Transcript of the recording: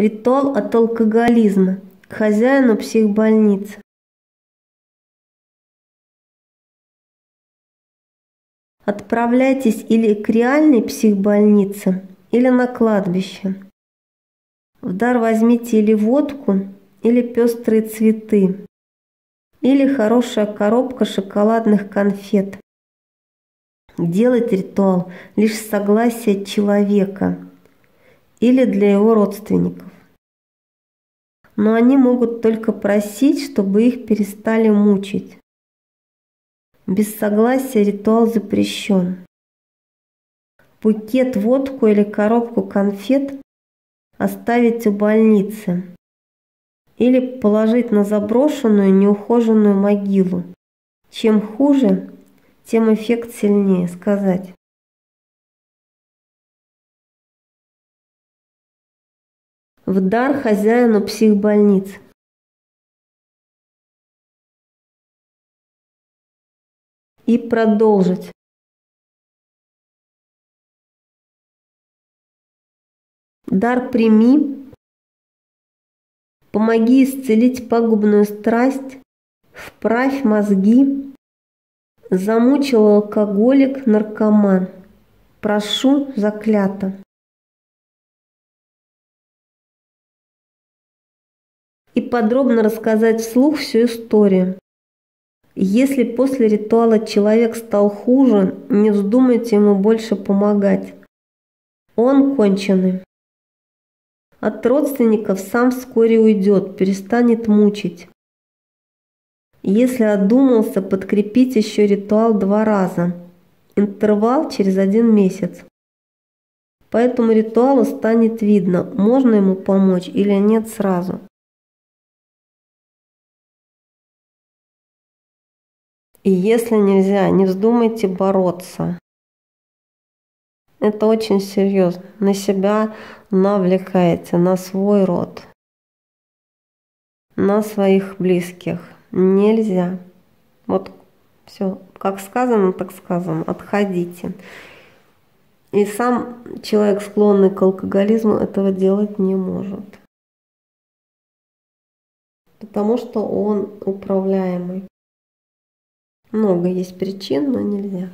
Ритуал от алкоголизма. Хозяину психбольницы. Отправляйтесь или к реальной психбольнице, или на кладбище. В дар возьмите или водку, или пестрые цветы, или хорошая коробка шоколадных конфет. Делать ритуал лишь с согласия человека или для его родственников. Но они могут только просить, чтобы их перестали мучить. Без согласия ритуал запрещен. Букет, водку или коробку конфет оставить у больницы или положить на заброшенную неухоженную могилу. Чем хуже, тем эффект сильнее сказать. В дар хозяину психбольницы. И продолжить. Дар прими, помоги исцелить пагубную страсть, вправь мозги, замучил алкоголик, наркоман. Прошу заклято. И подробно рассказать вслух всю историю. Если после ритуала человек стал хуже, не вздумайте ему больше помогать. Он конченый. От родственников сам вскоре уйдет, перестанет мучить. Если одумался, подкрепить еще ритуал два раза. Интервал через один месяц. По этому ритуалу станет видно, можно ему помочь или нет сразу. И если нельзя, не вздумайте бороться. Это очень серьезно. На себя навлекаете, на свой род, на своих близких. Нельзя. Вот все, как сказано, так сказано. Отходите. И сам человек, склонный к алкоголизму, этого делать не может. Потому что он управляемый. Много есть причин, но нельзя.